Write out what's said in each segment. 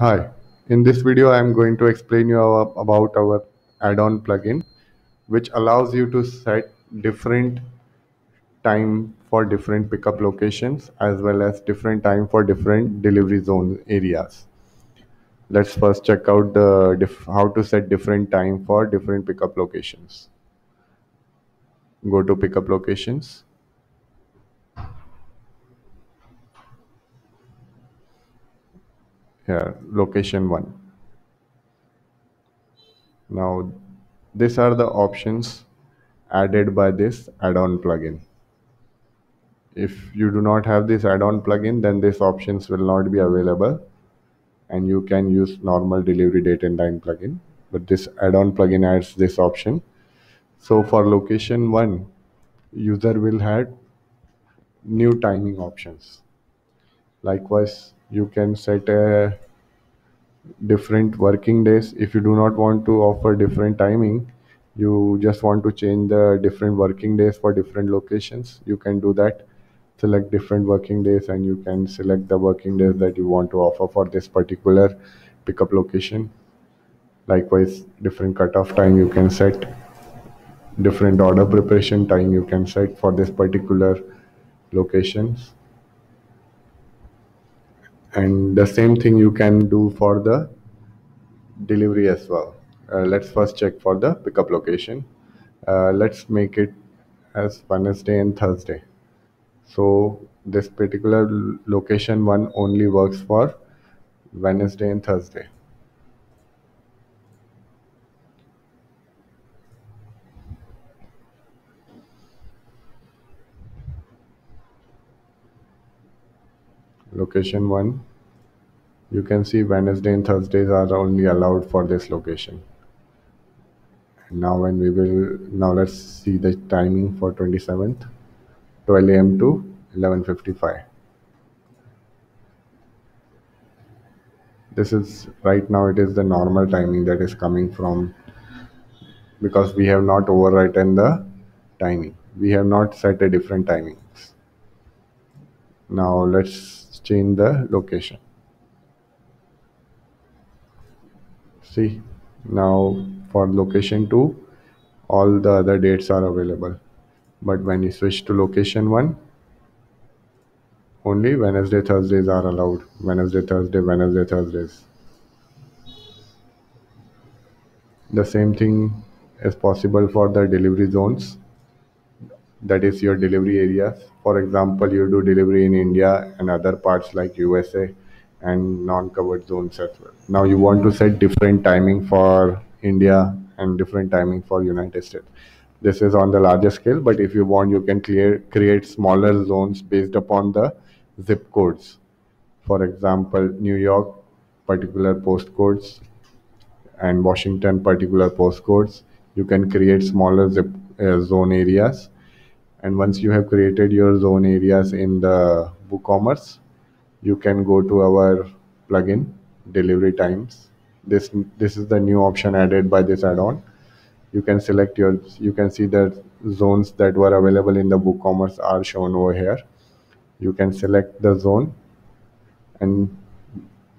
Hi, in this video I am going to explain you about our add-on plugin which allows you to set different time for different pickup locations as well as different time for different delivery zone areas. Let's first check out the how to set different time for different pickup locations. Go to pickup locations. Here, location 1. Now, these are the options added by this add-on plugin. If you do not have this add-on plugin, then these options will not be available and you can use normal delivery date and time plugin. But this add-on plugin adds this option. So for location one, user will have new timing options. Likewise, you can set a different working days. If you do not want to offer different timing you just want to change the different working days for different locations you can do that. Select different working days and you can select the working days that you want to offer for this particular pickup location. Likewise different cutoff time you can set. Different order preparation time you can set for this particular locations and the same thing you can do for the delivery as well. Uh, let's first check for the pickup location. Uh, let's make it as Wednesday and Thursday. So this particular location one only works for Wednesday and Thursday location 1 you can see Wednesday and Thursdays are only allowed for this location. And now when we will now let's see the timing for 27th 12 a.m. to 11:55 this is right now it is the normal timing that is coming from because we have not overwritten the timing. We have not set a different timings. Now let's change the location. See now for location 2 all the other dates are available. But when you switch to location 1 only Wednesday Thursdays are allowed. Wednesday Thursday Wednesday Thursdays. The same thing is possible for the delivery zones that is your delivery areas for example you do delivery in India and other parts like USA and non-covered zones as well. Now you want to set different timing for India and different timing for United States. This is on the larger scale, but if you want, you can clear, create smaller zones based upon the zip codes. For example, New York particular postcodes and Washington particular postcodes. You can create smaller zip uh, zone areas. And once you have created your zone areas in the WooCommerce, you can go to our plugin delivery times. This this is the new option added by this add-on. You can select your you can see the zones that were available in the WooCommerce are shown over here. You can select the zone and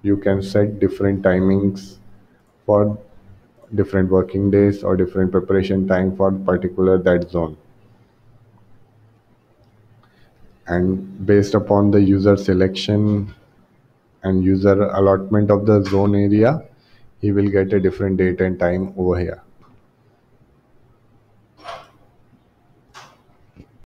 you can set different timings for different working days or different preparation time for particular that zone and based upon the user selection and user allotment of the zone area he will get a different date and time over here